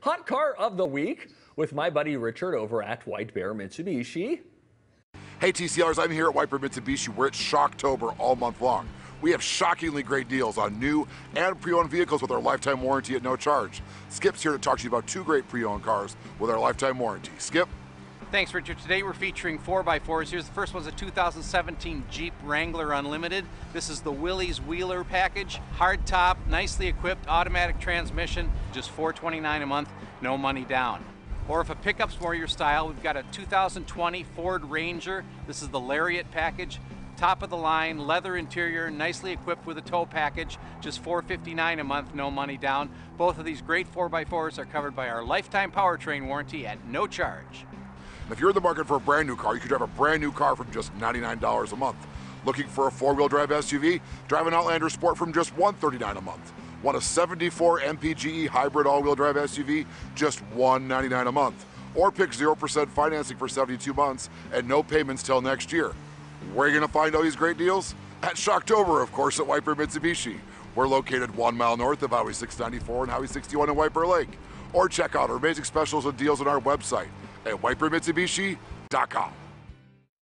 Hot Car of the Week with my buddy Richard over at White Bear Mitsubishi. Hey TCRs, I'm here at White Bear Mitsubishi. We're at Shocktober all month long. We have shockingly great deals on new and pre-owned vehicles with our lifetime warranty at no charge. Skip's here to talk to you about two great pre-owned cars with our lifetime warranty. Skip? Thanks, Richard. Today we're featuring 4x4s. Here's the first one's a 2017 Jeep Wrangler Unlimited. This is the Willys Wheeler package. Hard top, nicely equipped, automatic transmission, just 429 a month, no money down. Or if a pickup's more your style, we've got a 2020 Ford Ranger. This is the Lariat package. Top of the line, leather interior, nicely equipped with a tow package, just 459 a month, no money down. Both of these great 4x4s are covered by our lifetime powertrain warranty at no charge. If you're in the market for a brand new car, you could drive a brand new car from just $99 a month. Looking for a four-wheel drive SUV? Drive an Outlander Sport from just $139 a month. Want a 74 MPGE hybrid all-wheel drive SUV? Just $199 a month. Or pick 0% financing for 72 months and no payments till next year. Where are you going to find all these great deals? At Shocktober, of course, at Bear Mitsubishi. We're located one mile north of Highway 694 and Highway 61 in Bear Lake. Or check out our amazing specials and deals on our website at whitebearmitsubishi.com.